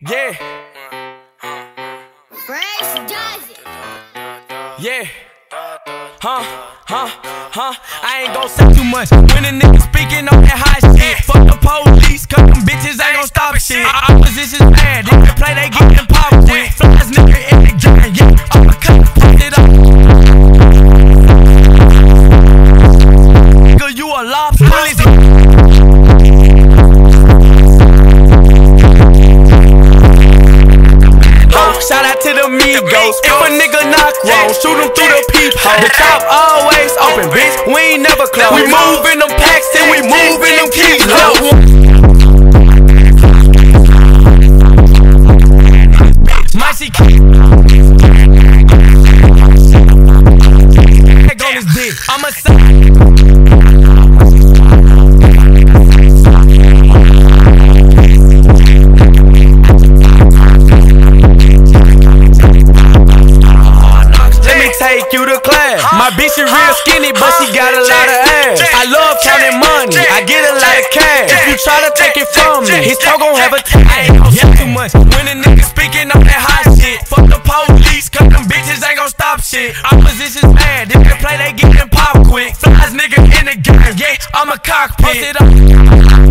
Yeah, Brace does it. yeah. Huh, huh, huh. I ain't gon' say too much. When a nigga speaking on that hot shit, fuck If a nigga knock wrong, shoot him through the peephole. The top always open, bitch. We ain't never close. We moving them packs My bitch is real skinny, but she got a lot of ass. I love counting money, I get a lot of cash. If you try to take it from me, his toe gon' have a tag. Yeah, too much. When a nigga speaking on that hot shit, fuck the police, cause them bitches ain't gon' stop shit. Opposition's mad, if they play, they gettin' pop quick. Flies nigga in the game, yeah, I'm a cockpit. Up.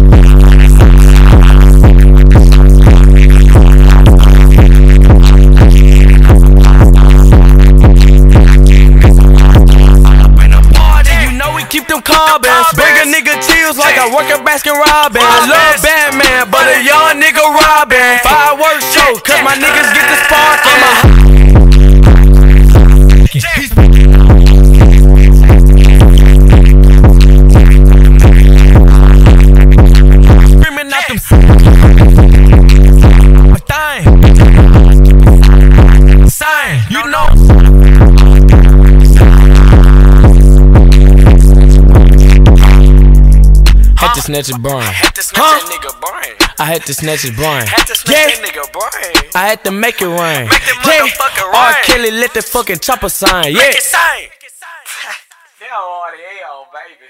Like I work at Baskin Robbins. I love Batman, but a young nigga Robin. Fireworks show, cause my niggas get the spark. To snatch his brain. Had to snatch Huh? that nigga brain. I had to snatch his brain. Had to snatch Yeah. that nigga brain. I had to make it rain. Make that yeah. motherfucker R. Kelly let the fucking chopper sign. Yeah. Make it sing. They already, baby.